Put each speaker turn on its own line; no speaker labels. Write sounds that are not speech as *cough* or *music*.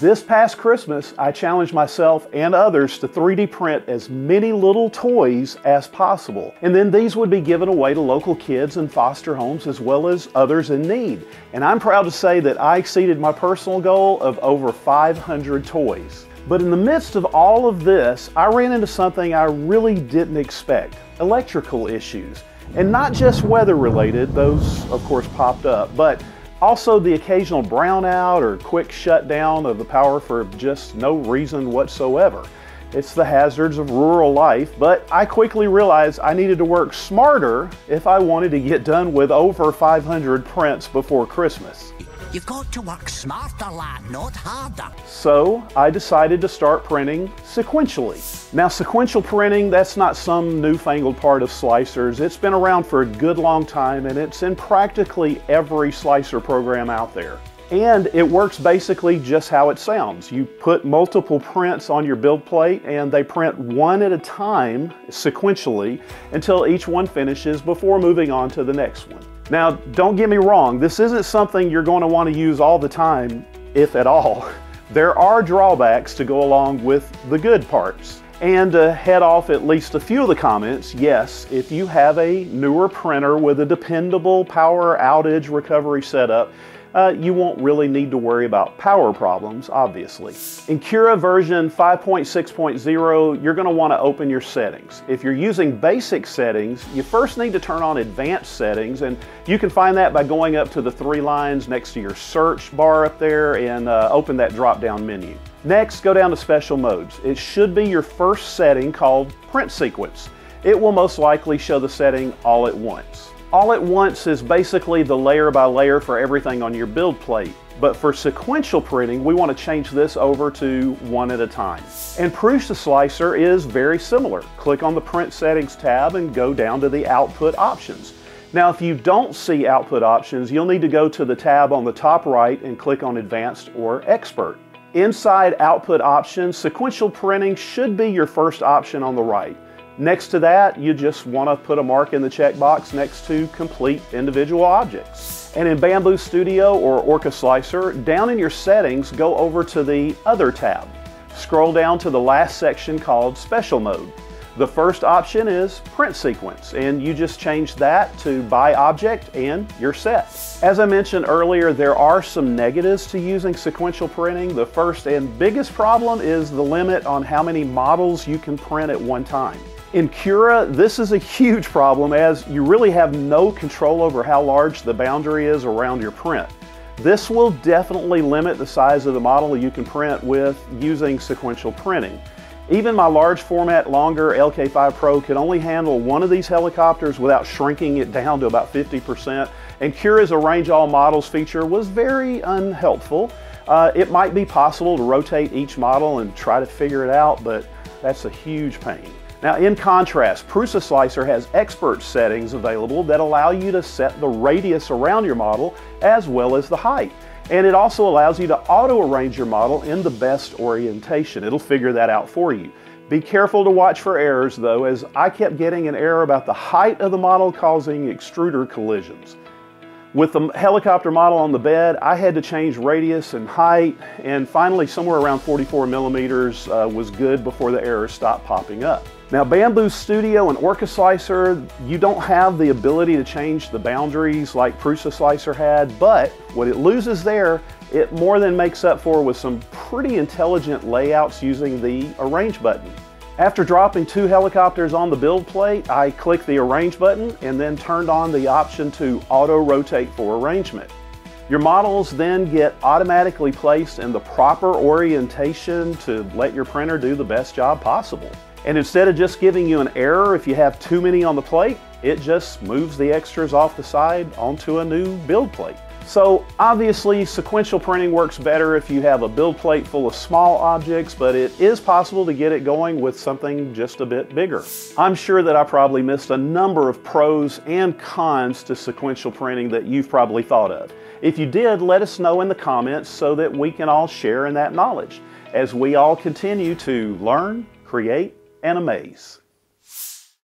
This past Christmas, I challenged myself and others to 3D print as many little toys as possible. And then these would be given away to local kids in foster homes as well as others in need. And I'm proud to say that I exceeded my personal goal of over 500 toys. But in the midst of all of this, I ran into something I really didn't expect, electrical issues. And not just weather related, those of course popped up, but also, the occasional brownout or quick shutdown of the power for just no reason whatsoever. It's the hazards of rural life, but I quickly realized I needed to work smarter if I wanted to get done with over 500 prints before Christmas.
You've got to work smarter, lad, not harder.
So I decided to start printing sequentially. Now sequential printing, that's not some newfangled part of slicers. It's been around for a good long time and it's in practically every slicer program out there. And it works basically just how it sounds. You put multiple prints on your build plate and they print one at a time sequentially until each one finishes before moving on to the next one. Now, don't get me wrong, this isn't something you're going to want to use all the time, if at all. *laughs* There are drawbacks to go along with the good parts. And to head off at least a few of the comments, yes, if you have a newer printer with a dependable power outage recovery setup, uh, you won't really need to worry about power problems, obviously. In Cura version 5.6.0, you're going to want to open your settings. If you're using basic settings, you first need to turn on advanced settings, and you can find that by going up to the three lines next to your search bar up there and uh, open that drop-down menu. Next, go down to special modes. It should be your first setting called print sequence. It will most likely show the setting all at once. All at once is basically the layer by layer for everything on your build plate. But for sequential printing, we want to change this over to one at a time. And Prusa Slicer is very similar. Click on the Print Settings tab and go down to the Output Options. Now, if you don't see Output Options, you'll need to go to the tab on the top right and click on Advanced or Expert. Inside Output Options, sequential printing should be your first option on the right. Next to that, you just want to put a mark in the checkbox next to complete individual objects. And in Bambu Studio or Orca Slicer, down in your settings, go over to the Other tab. Scroll down to the last section called Special Mode. The first option is print sequence, and you just change that to by object and you're set. As I mentioned earlier, there are some negatives to using sequential printing. The first and biggest problem is the limit on how many models you can print at one time. In Cura, this is a huge problem as you really have no control over how large the boundary is around your print. This will definitely limit the size of the model you can print with using sequential printing. Even my large format longer LK5 Pro can only handle one of these helicopters without shrinking it down to about 50%. And Cura's Arrange All Models feature was very unhelpful. Uh, it might be possible to rotate each model and try to figure it out, but that's a huge pain. Now in contrast, Prusa Slicer has expert settings available that allow you to set the radius around your model as well as the height. And it also allows you to auto arrange your model in the best orientation. It'll figure that out for you. Be careful to watch for errors though, as I kept getting an error about the height of the model causing extruder collisions. With the helicopter model on the bed, I had to change radius and height, and finally somewhere around 44 millimeters uh, was good before the errors stopped popping up. Now Bambu Studio and Orca Slicer, you don't have the ability to change the boundaries like Prusa Slicer had, but what it loses there, it more than makes up for with some pretty intelligent layouts using the Arrange button. After dropping two helicopters on the build plate, I clicked the Arrange button and then turned on the option to auto rotate for arrangement. Your models then get automatically placed in the proper orientation to let your printer do the best job possible. And instead of just giving you an error if you have too many on the plate, it just moves the extras off the side onto a new build plate. So obviously sequential printing works better if you have a build plate full of small objects, but it is possible to get it going with something just a bit bigger. I'm sure that I probably missed a number of pros and cons to sequential printing that you've probably thought of. If you did, let us know in the comments so that we can all share in that knowledge as we all continue to learn, create, and amaze.